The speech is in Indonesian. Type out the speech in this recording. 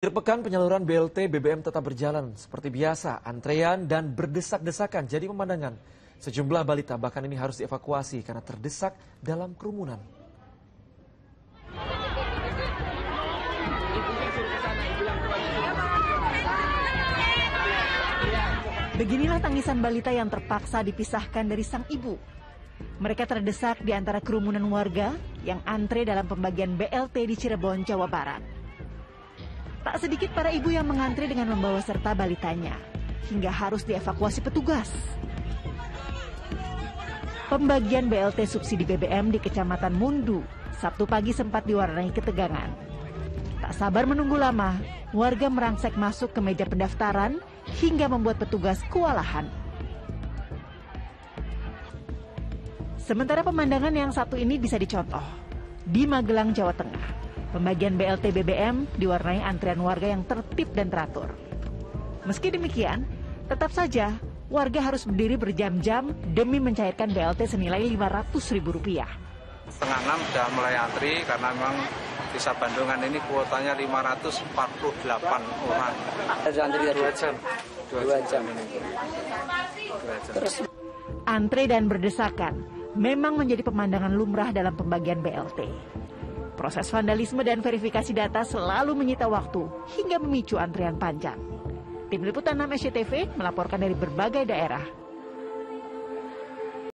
Akhir pekan penyaluran BLT BBM tetap berjalan seperti biasa. Antrean dan berdesak-desakan jadi pemandangan. Sejumlah balita bahkan ini harus dievakuasi karena terdesak dalam kerumunan. Beginilah tangisan balita yang terpaksa dipisahkan dari sang ibu. Mereka terdesak di antara kerumunan warga yang antre dalam pembagian BLT di Cirebon, Jawa Barat. Tak sedikit para ibu yang mengantre dengan membawa serta balitanya, hingga harus dievakuasi petugas. Pembagian BLT subsidi BBM di Kecamatan Mundu, Sabtu pagi sempat diwarnai ketegangan. Tak sabar menunggu lama, warga merangsek masuk ke meja pendaftaran hingga membuat petugas kewalahan. Sementara pemandangan yang satu ini bisa dicontoh. Di Magelang, Jawa Tengah, pembagian BLT BBM diwarnai antrian warga yang tertib dan teratur. Meski demikian, tetap saja warga harus berdiri berjam-jam demi mencairkan BLT senilai Rp500.000. Setengah enam sudah mulai antri karena memang desa Bandungan ini kuotanya 548 orang. Ada antri dua jam. Dua jam. Terus antre dan berdesakan memang menjadi pemandangan lumrah dalam pembagian BLT. Proses vandalisme dan verifikasi data selalu menyita waktu hingga memicu antrian panjang. Tim Liputan 6 SCTV melaporkan dari berbagai daerah